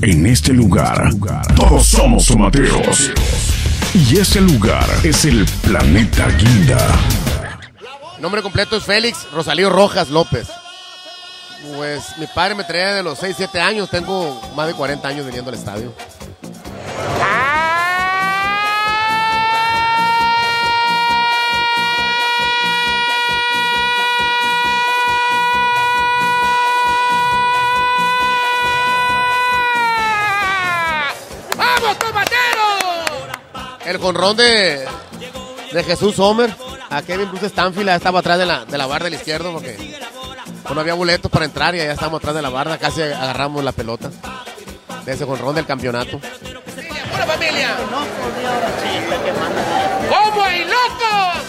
En este lugar, todos somos tomateros. Y ese lugar es el planeta Guinda. Nombre completo es Félix Rosalío Rojas López. Pues mi padre me traía de los 6, 7 años. Tengo más de 40 años viniendo al estadio. El jonrón de, de Jesús Sommer. A Kevin Bruce Stanfield ya estaba atrás de la, de la barra del izquierdo porque pues, no había boletos para entrar y allá estábamos atrás de la barra. Casi agarramos la pelota de ese jonrón del campeonato. ¡Pura familia! ¿Cómo hay locos?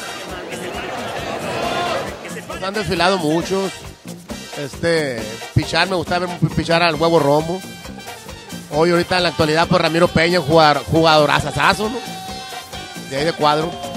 Han desfilado muchos. Este, pichar, me gusta ver pichar al huevo Romo. Hoy, ahorita en la actualidad, pues Ramiro Peña, jugador, jugadorazazazo, ¿no? De ahí de cuadro.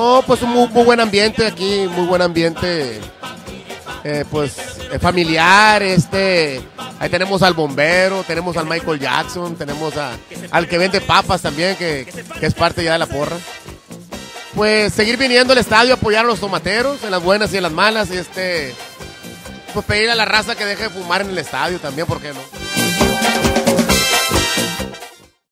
No, pues un muy, muy buen ambiente aquí, muy buen ambiente. eh, pues eh, familiar, este. Ahí tenemos al bombero, tenemos al Michael Jackson, tenemos a- al que vende papas también, que, que es parte ya de la porra. Pues seguir viniendo al estadio, apoyar a los tomateros en las buenas y en las malas, y este. Pues pedir a la raza que deje de fumar en el estadio también, ¿por qué no?